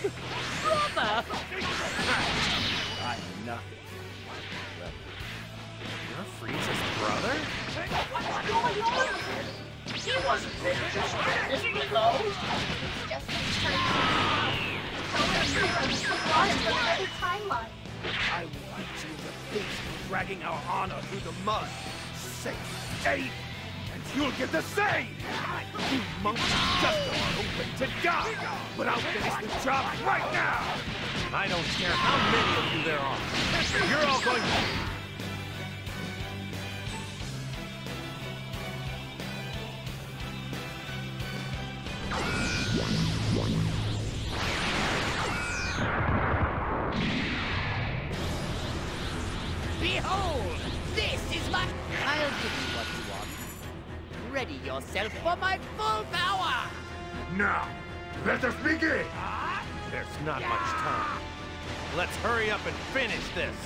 Brother! I'm nothing. You're Frieza's brother? What's going on here? He wasn't there just this below. It's just a time. timeline. I beat you to face dragging our honor through the mud. Say, Dave, and you'll get the same! You monks just don't know when to die! But I'll finish the job right now! I don't care how many of you there are. You're all going to... Behold! This is my... I'll give you what you want. Ready yourself for my full power! Now, let us begin! There's not much time. Let's hurry up and finish this.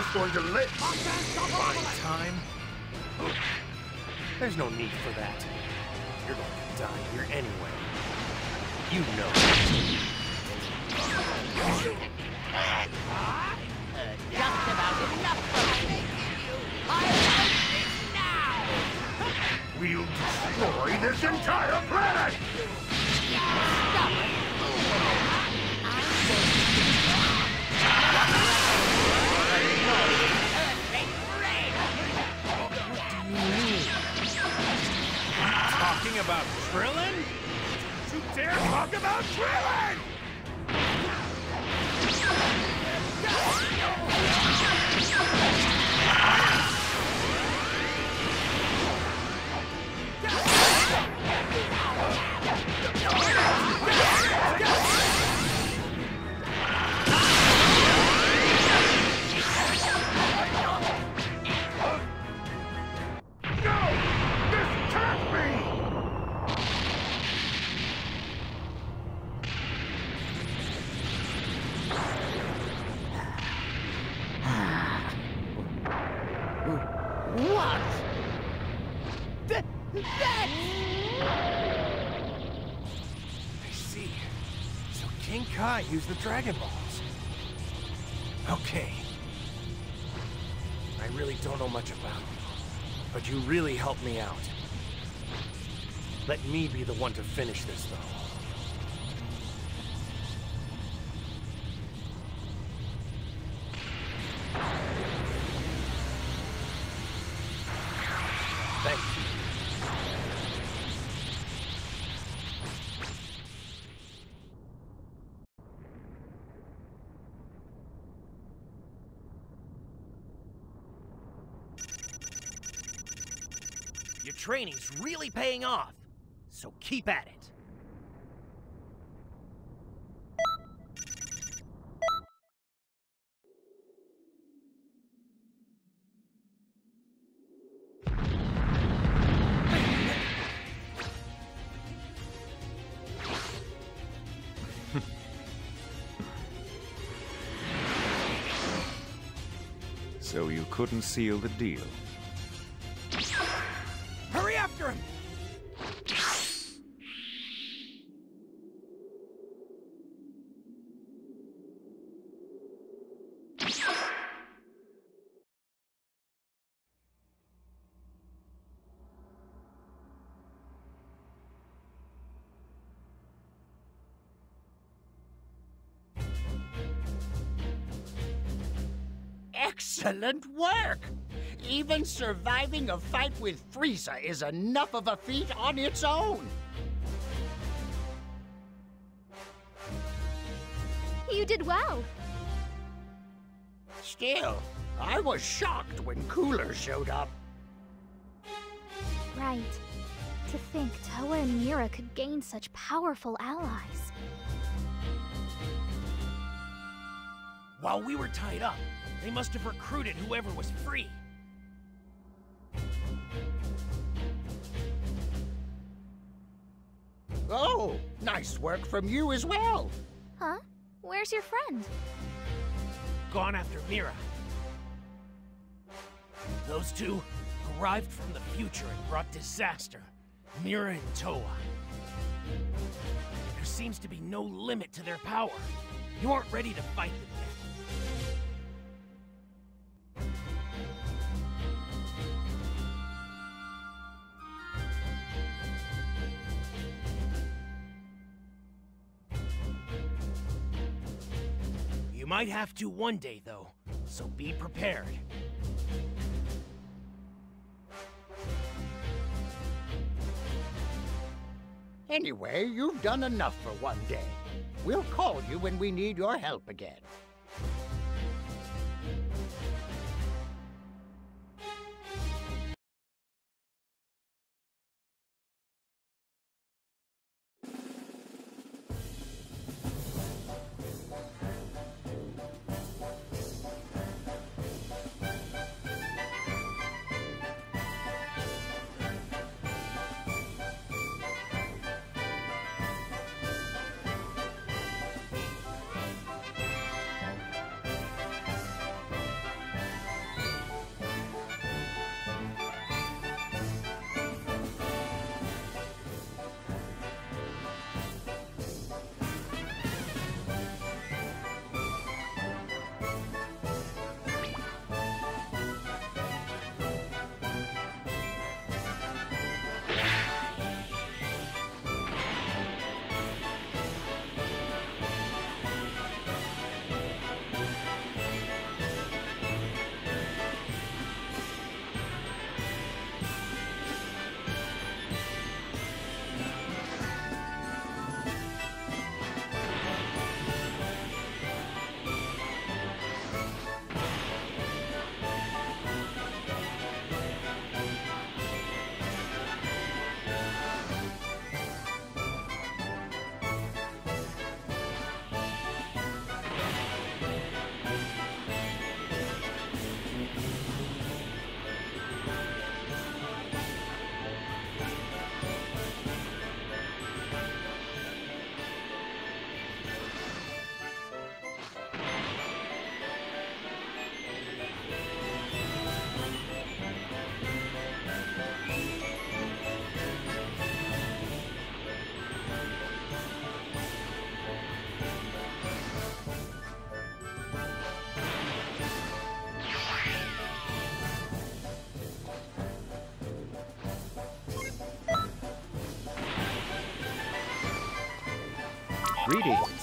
Just going to let... Fine time? There's no need for that. You're going to die here anyway. You know. Uh, just about enough for me. I want this now! We'll destroy this entire planet! Stop it! Used the Dragon Balls. Okay. I really don't know much about you, but you really helped me out. Let me be the one to finish this, though. Thank you. Your training's really paying off, so keep at it. So you couldn't seal the deal. After him! Excellent work! Even surviving a fight with Frieza is enough of a feat on its own! You did well. Still, I was shocked when Cooler showed up. Right. To think Towa and Mira could gain such powerful allies. While we were tied up, they must have recruited whoever was free. Oh, nice work from you as well. Huh? Where's your friend? Gone after Mira. Those two arrived from the future and brought disaster. Mira and Towa. There seems to be no limit to their power. You aren't ready to fight them might have to one day, though, so be prepared. Anyway, you've done enough for one day. We'll call you when we need your help again. Reading.